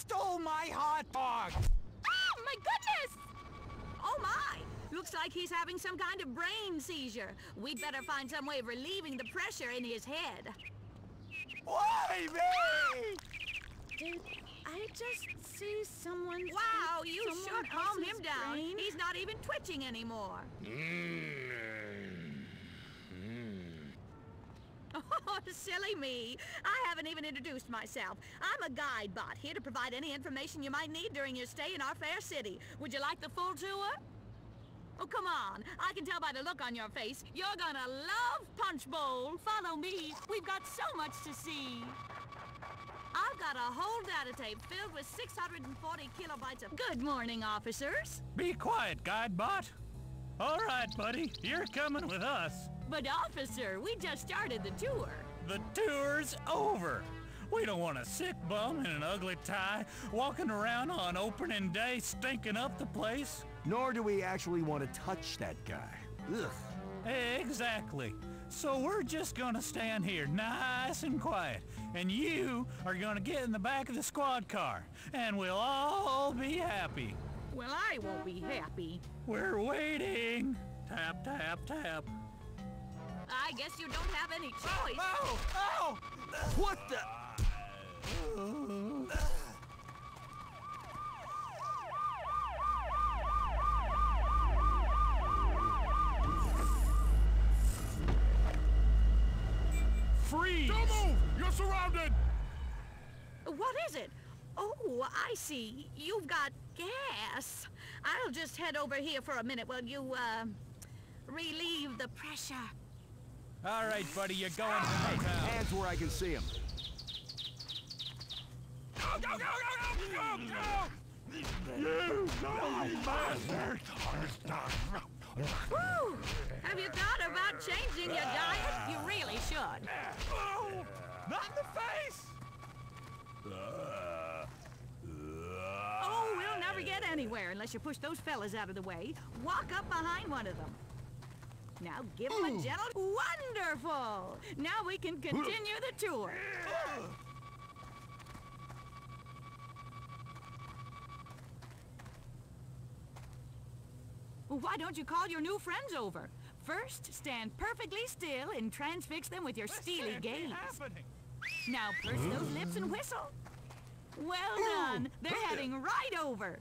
stole my hot dog! Oh, my goodness! Oh, my! Looks like he's having some kind of brain seizure. We'd better find some way of relieving the pressure in his head. Why me? Did I just see someone... Wow, you someone should calm else's him down. brain? He's not even twitching anymore. Hmm. Silly me. I haven't even introduced myself. I'm a guide bot, here to provide any information you might need during your stay in our fair city. Would you like the full tour? Oh, come on. I can tell by the look on your face. You're gonna love Punchbowl. Follow me. We've got so much to see. I've got a whole data tape filled with 640 kilobytes of... Good morning, officers. Be quiet, Guidebot. All right, buddy, you're coming with us. But, officer, we just started the tour. The tour's over. We don't want a sick bum in an ugly tie walking around on opening day stinking up the place. Nor do we actually want to touch that guy. Ugh. Exactly. So we're just gonna stand here nice and quiet, and you are gonna get in the back of the squad car, and we'll all be happy. Well, I won't be happy. We're waiting. Tap, tap, tap. I guess you don't have any choice. Oh! Oh! What the? Freeze! Don't move! You're surrounded! What is it? Oh, I see. You've got gas. I'll just head over here for a minute while you, uh, relieve the pressure. All right, buddy, you're going to hotel. Hands where I can see him. Go, go, go, go, go, go, go! You naughty bastard! Whew! Have you thought about changing your diet? You really should. Oh, not in the face! Oh, we'll never get anywhere unless you push those fellas out of the way. Walk up behind one of them. Now give them a gentle... Wonderful! Now we can continue the tour. Why don't you call your new friends over? First, stand perfectly still and transfix them with your steely gaze. happening. Now purse those lips and whistle. Well done. They're heading right over.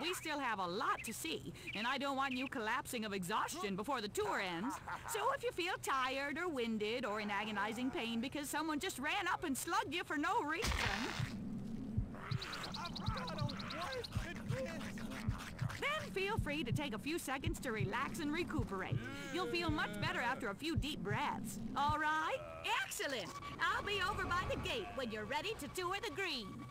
We still have a lot to see, and I don't want you collapsing of exhaustion before the tour ends. So if you feel tired or winded or in agonizing pain because someone just ran up and slugged you for no reason, then feel free to take a few seconds to relax and recuperate. You'll feel much better after a few deep breaths. All right? Excellent! I'll be over by the gate when you're ready to tour the green.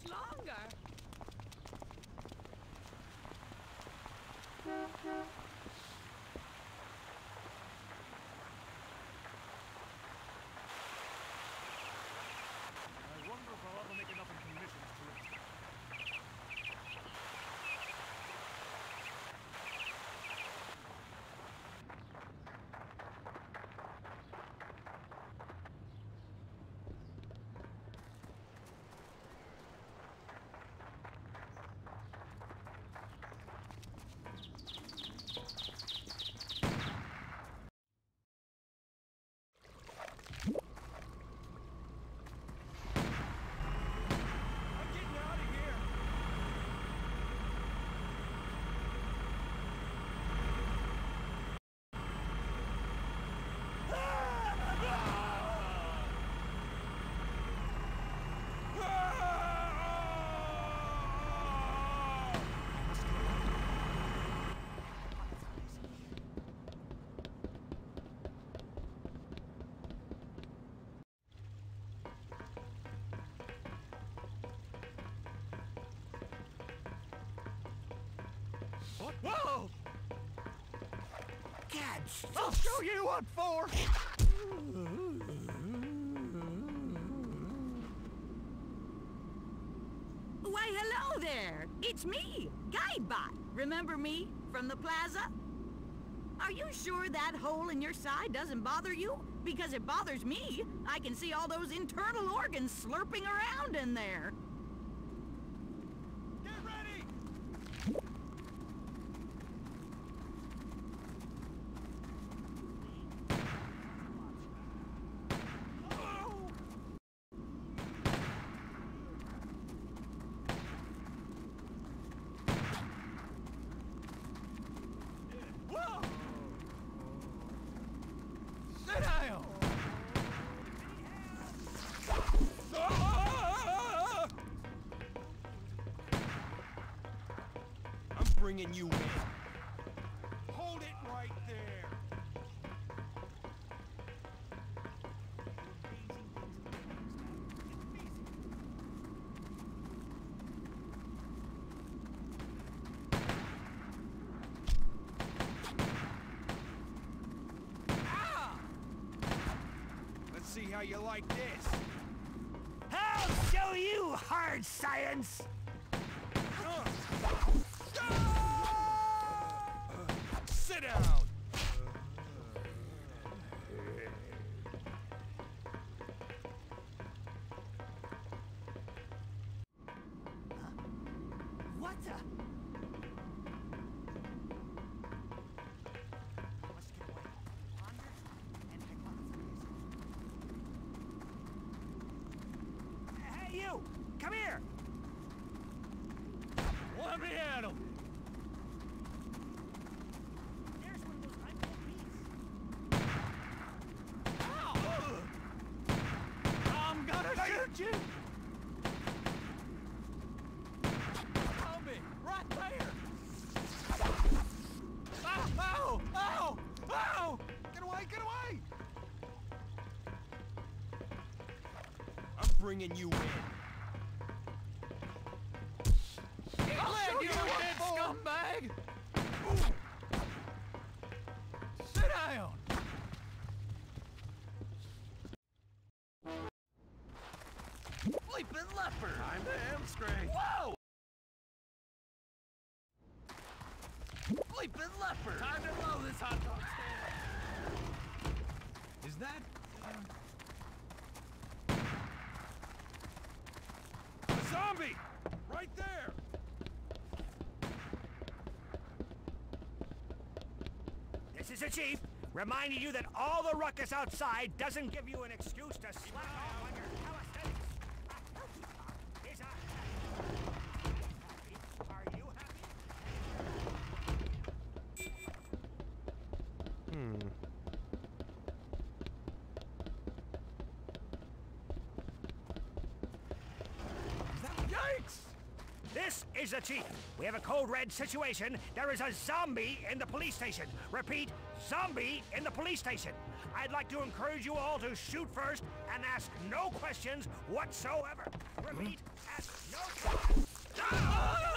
Much longer. I wonder if I'll ever make enough in commissions to Whoa! Cats! I'll show you what for! Why, hello there. It's me, Guidebot. Remember me from the plaza? Are you sure that hole in your side doesn't bother you? Because it bothers me. I can see all those internal organs slurping around in there. You like this. I'll show you hard science! Sit down! You! Zombie, right there! Ow! Ow! Ow! Get away, get away! I'm bringing you in. Leopard! Time to hamstring. Whoa! Leaping leopard! Time to blow this hot dog stand! Is that... A zombie! Right there! This is the chief, reminding you that all the ruckus outside doesn't give you an excuse to slack off on your calisthenics. Is I- Are you happy? Yikes! We have a code red situation. There is a zombie in the police station. Repeat, zombie in the police station. I'd like to encourage you all to shoot first and ask no questions whatsoever. Repeat, ask no questions. Ah!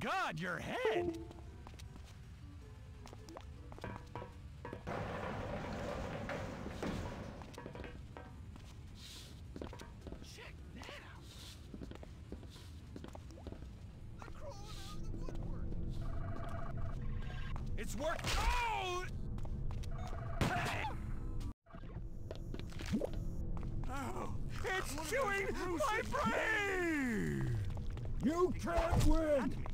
God, your head! Check that out. They're crawling out of the woodwork. It's work. Oh! Oh, it's chewing my brain! You can't win!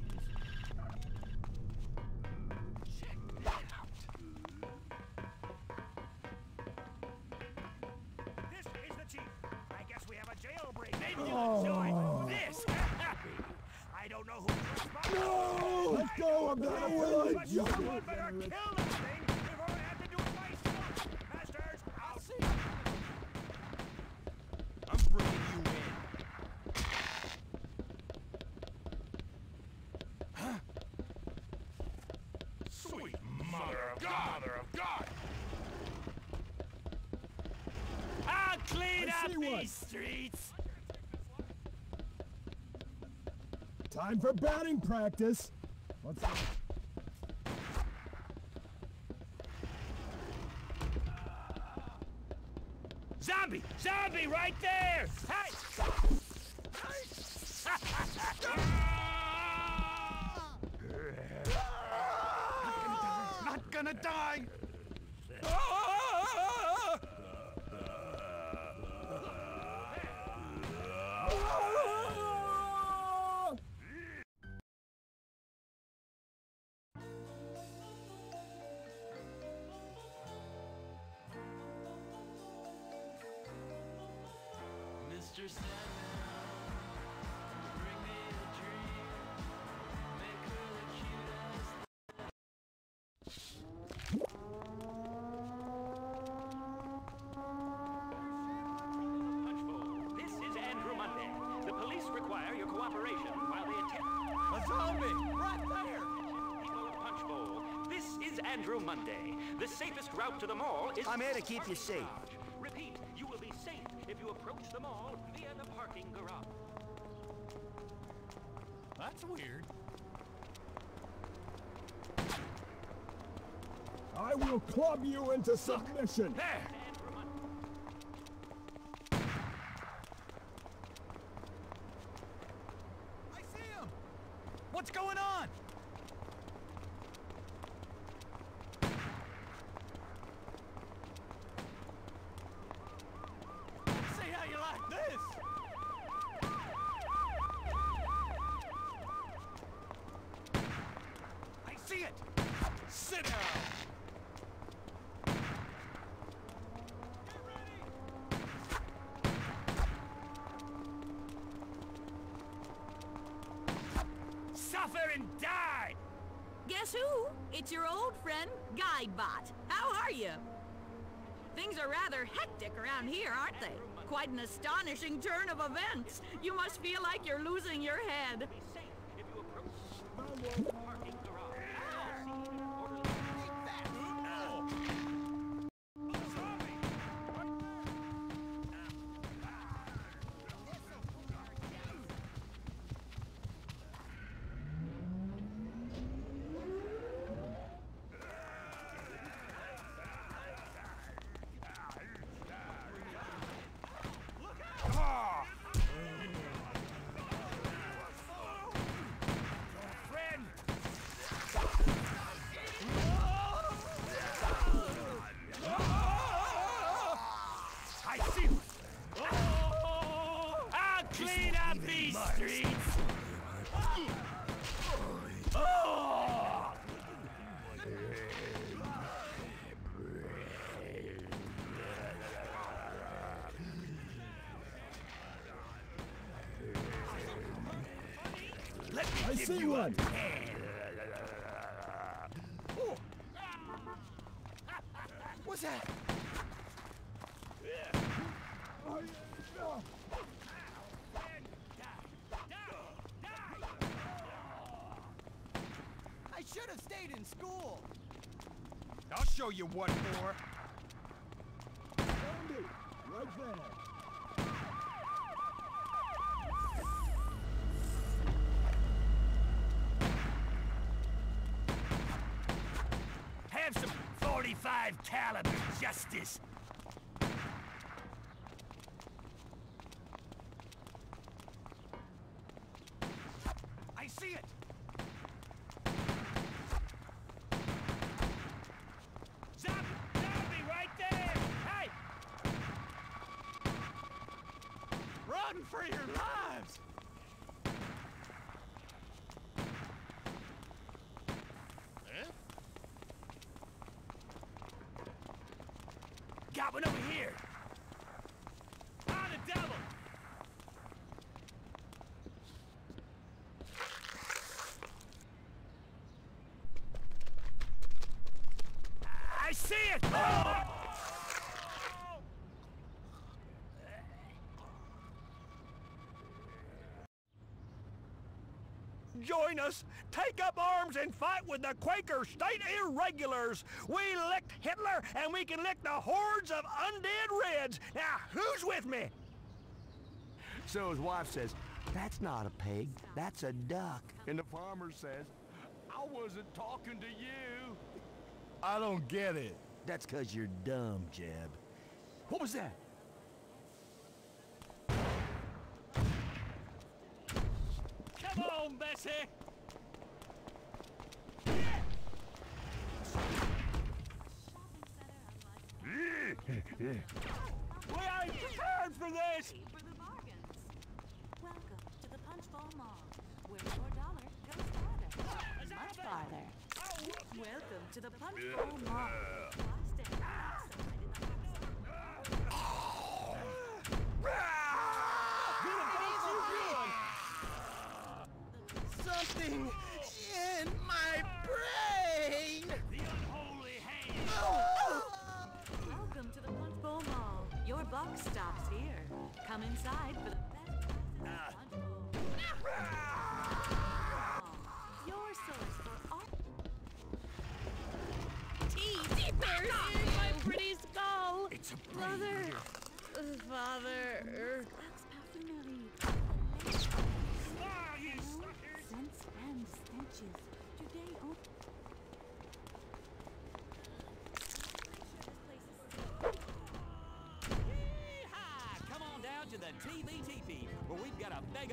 Time for batting practice! Let's Zombie! Zombie right there! Mr. Sandman, bring me a dream. Make her the cutest. This is Andrew Monday. The police require your cooperation while they attempt. A zombie! Right there! People of Punchbowl, this is Andrew Monday. The safest route to the mall is. I'm here to keep you safe. Repeat, you will be safe if you approach the mall That's weird. I will club you into submission! There! Andrew Monday. I see him! What's going on? See how you like this? I see it! Sit down! Suffer and die! Guess who? It's your old friend, Guidebot. How are you? Things are rather hectic around here, aren't they? Quite an astonishing turn of events. You must feel like you're losing your head. See one! What's that? I should have stayed in school. I'll show you what for. Andy, right there! .45 caliber justice. I see it. Zombie, zombie right there. Hey, Run for your lives! Got one over here. On the double. I see it! Join us! Take up arms and fight with the Quaker state irregulars! We licked Hitler and we can lick the hordes of undead Reds! Now, who's with me? So his wife says, That's not a pig, that's a duck. And the farmer says, I wasn't talking to you. I don't get it. That's cause you're dumb, Jeb. What was that? Come Bessie! We ain't prepared for this! for the bargains. Welcome to the Punch Mall, where your dollar goes farther. Ah, much farther. Oh, Welcome to the Punch Bowl Mall. Why stand outside in the hot sun? Something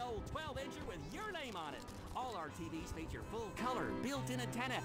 old 12-incher with your name on it. All our TVs feature full color, built-in antenna.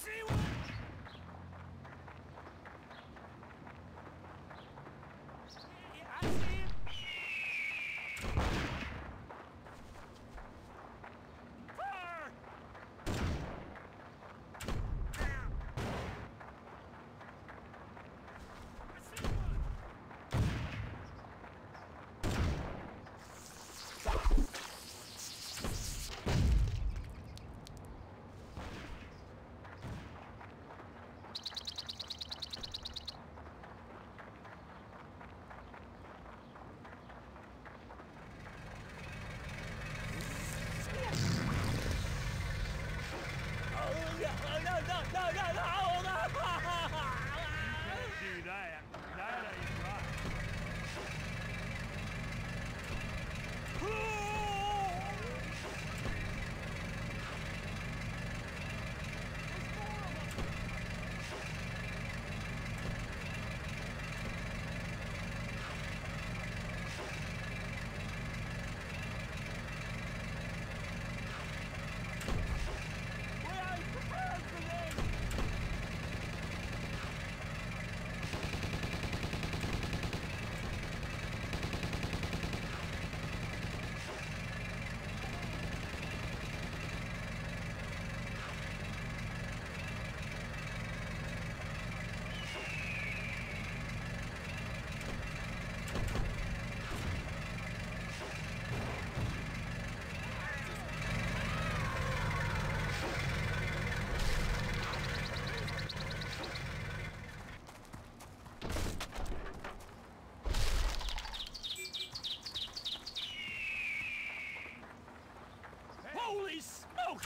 See one!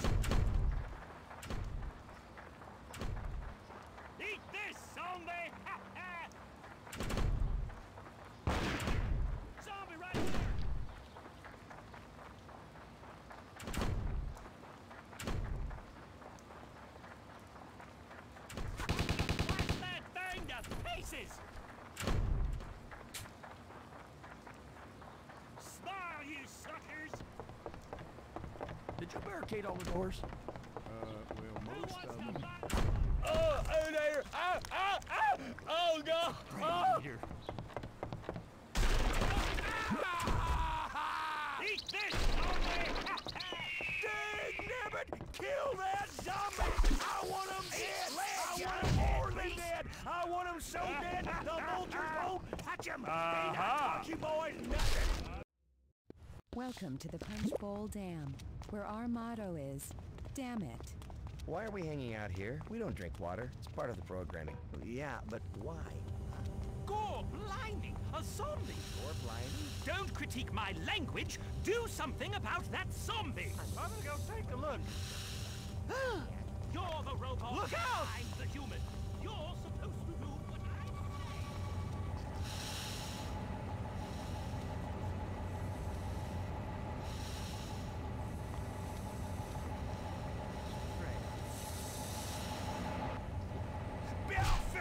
now. Barricade all the doors? Uh, well, most of them. Oh! Ah, ah, ah! Oh, God! Oh! Eat this, zombie! Dang! Kill that zombie! I want him dead! I want him more than dead! I want him so dead the vultures won't Touch him! Uh-huh. you boys nothing! Welcome to the Punchbowl Dam, where our motto is, damn it. Why are we hanging out here? We don't drink water. It's part of the programming. Yeah, but why? Gore blinding! A zombie! Or blinding? Don't critique my language! Do something about that zombie! I'm gonna go take a look. You're the robot! Look out! I'm the human! You're supposed to do what I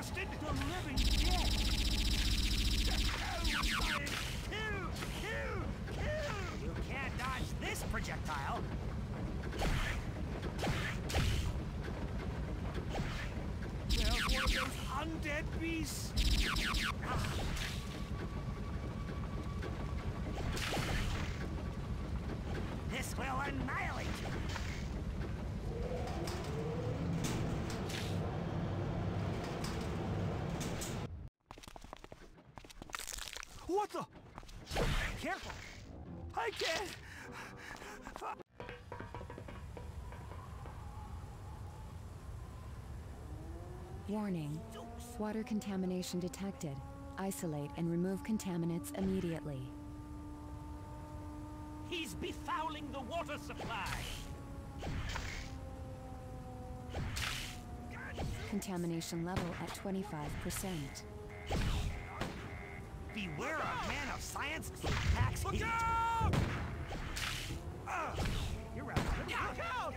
Bare-fisted, the living dead! Kill, kill, kill! You can't dodge this projectile! There's one of those undead beasts! This will annihilate you! What the? Careful! I can't! Warning, water contamination detected. Isolate and remove contaminants immediately. He's befouling the water supply! Contamination level at 25%. Beware a man of science who packs Look heat. out! Ah, you're right. Look out!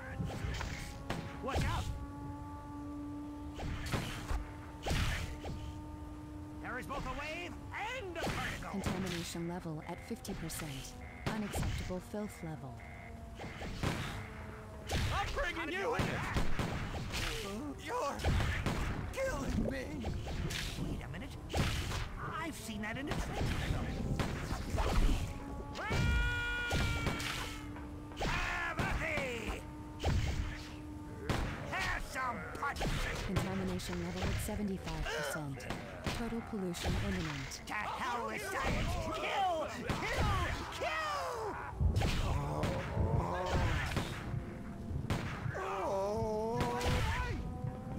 Watch out! There is both a wave and a particle. Contamination level at 50%. Unacceptable filth level. I'm bringing you in! You're killing me. Wait a minute. I've seen that in a train. Have a thee. Have some punch. Contamination level at 75%. Total pollution imminent. To hell with science. Kill! Kill! Kill!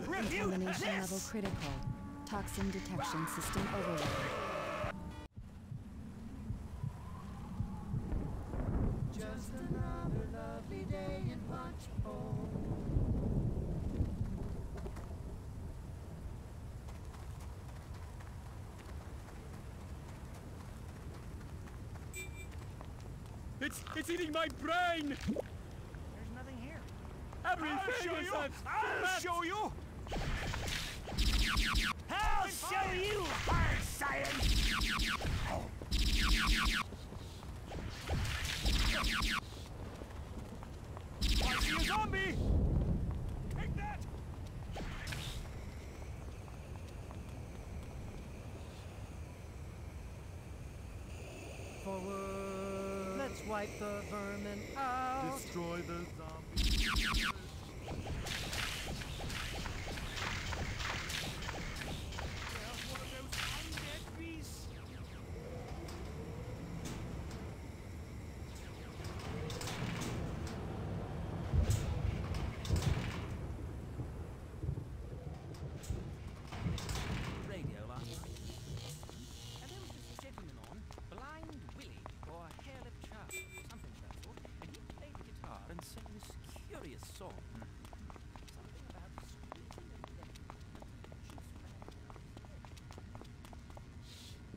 Review Contamination level critical. Toxin detection system overload. Just another lovely day in Punchbowl. It's it's eating my brain! There's nothing here. Everything I'll show is you! a I'll show you! I'll show you hard science! I see a zombie! Take that! Forward. Let's wipe the vermin out. Destroy the zombie. There's one of those undead beasts. radio last night. And there was this gentleman on, Blind Willie, or Hairlip Charlie, something of that sort, and he played the guitar and sang this curious song. Something about squeezing a lemon and the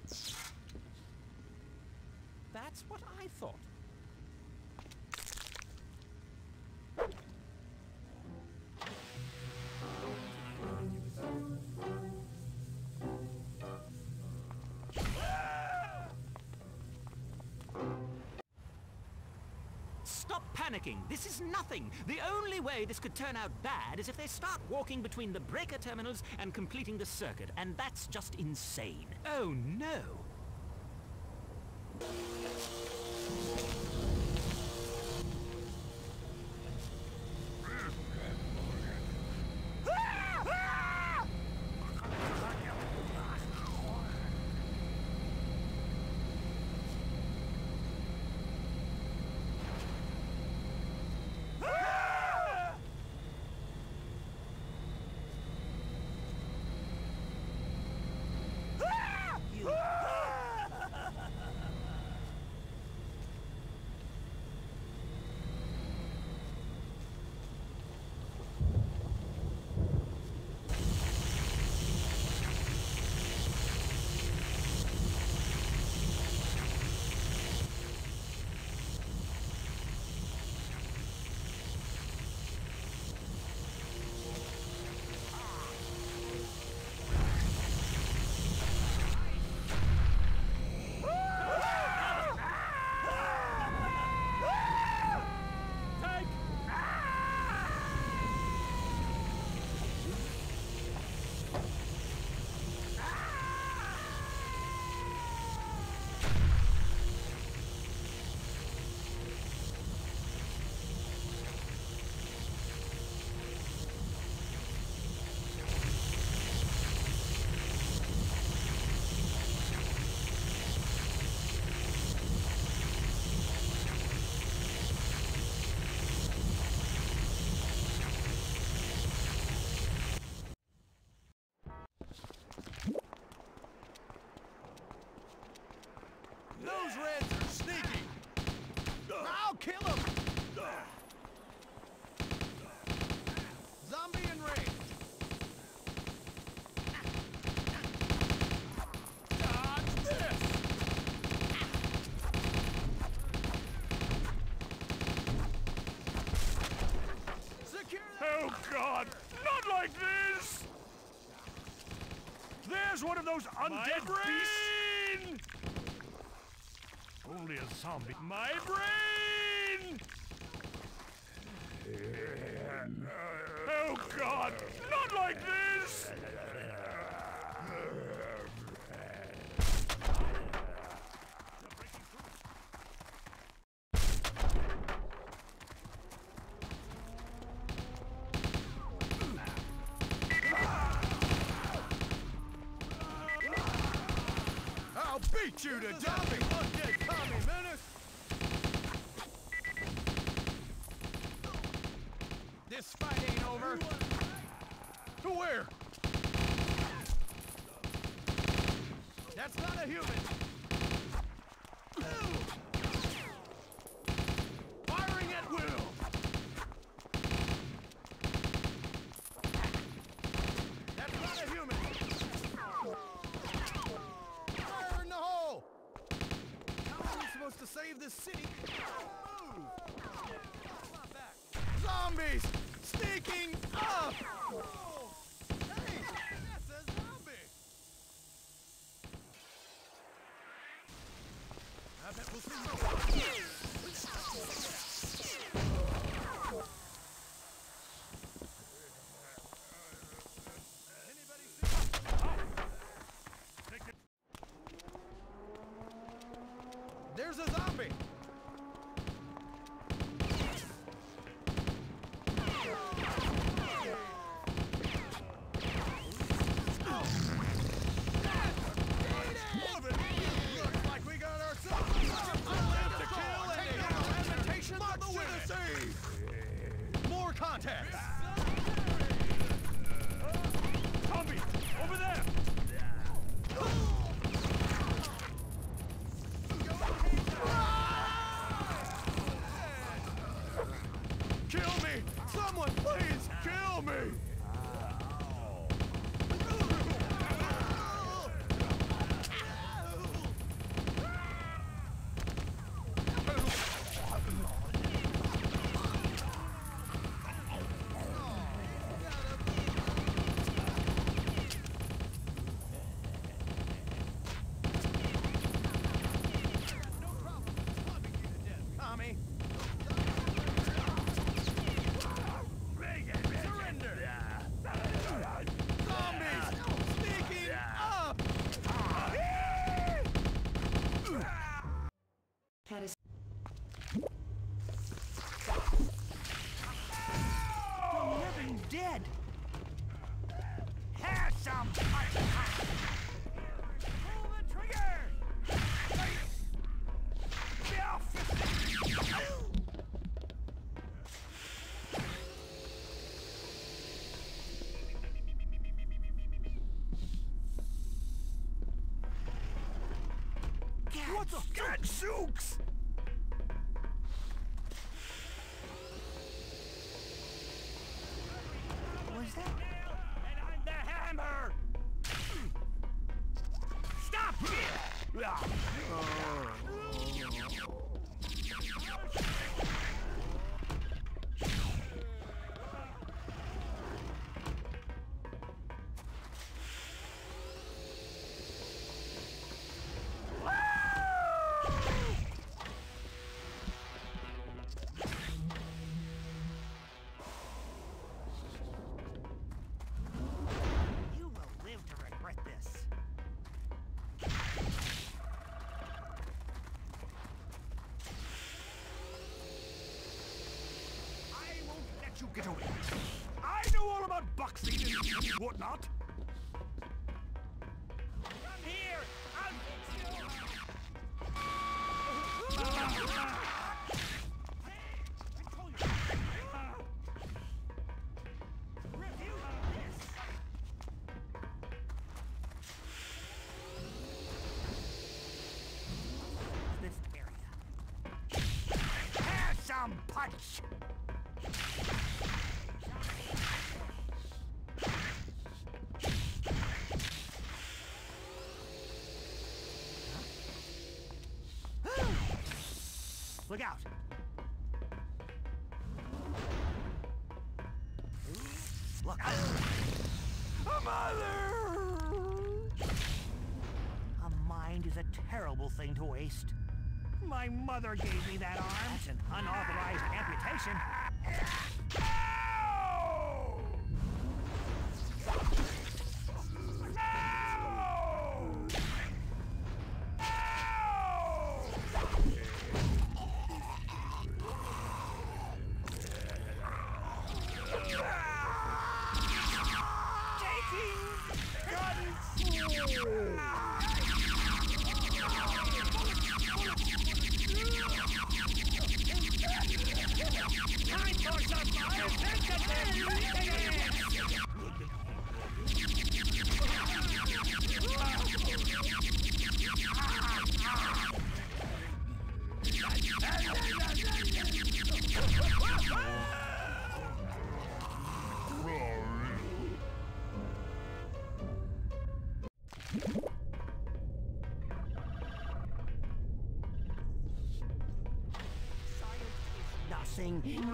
juice ran. That's what I thought. stop panicking. This is nothing. The only way this could turn out bad is if they start walking between the breaker terminals and completing the circuit, and that's just insane. Oh no. Kill them. Zombie. Dodge this. Secure. Oh, God! Not like this! There's one of those undead beasts! Only a zombie. My brain! Oh, God! Not like this! I'll beat you to death. Undead Tommy Menace. This fight ain't over. To where? That's not a human. Firing at will. That's not a human. Fire in the hole! How are we supposed to save this city? Move! Zombies! Sneaking up! Let's go. Gadzooks! Get away. I know all about boxing and whatnot. My mother gave me that arm. That's an unauthorized amputation.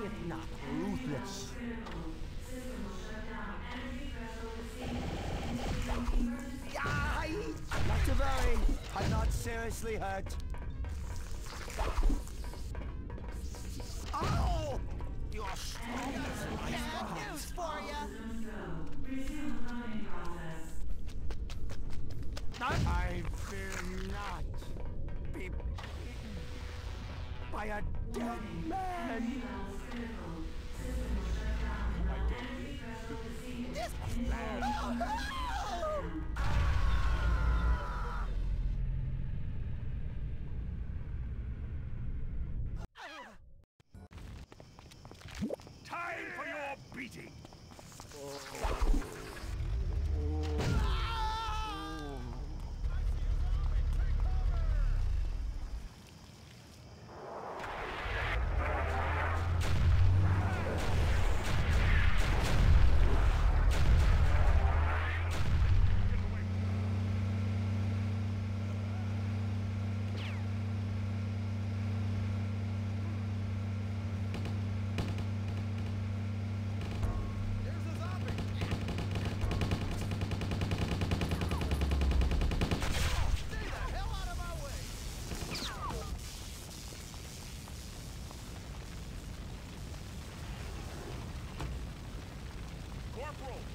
If not ruthless. Not to worry, I'm not seriously hurt. Oh! You're strong as my news for you. I will not be beaten by a dead man. This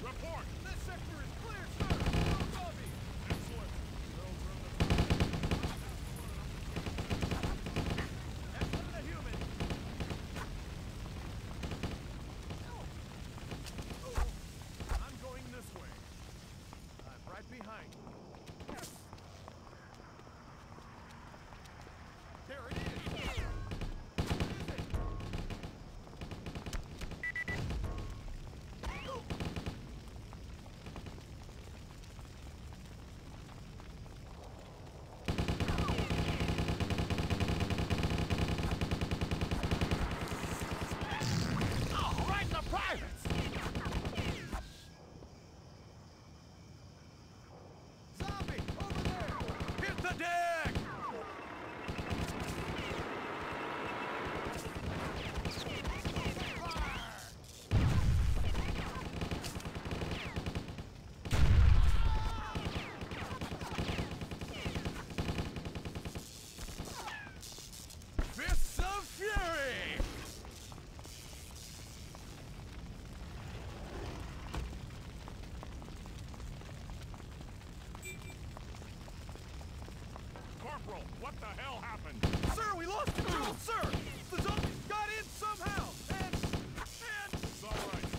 Report! What the hell happened? Sir, we lost control, sir! The zombies got in somehow! And... and... It's all right.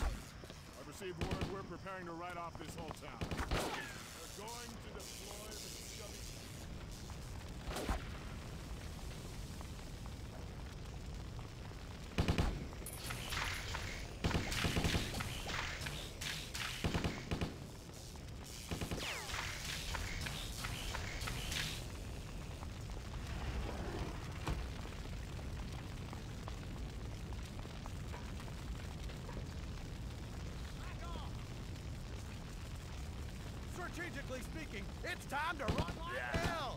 I've received word we're preparing to write off this whole town. We're going to deploy the scummy... Strategically speaking, it's time to run like hell!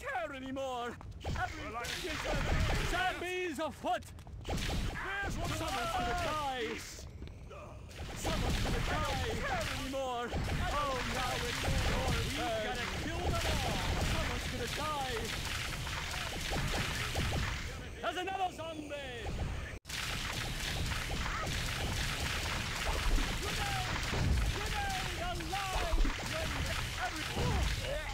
care anymore. Everything well, is zombies afoot. There's one Someone's gonna die. Someone's gonna die. I don't care anymore. Oh, now it's your turn. You gotta kill them all. Someone's gonna die. There's another zombie. Grenade! Grenade! Alive! Grenade! Every...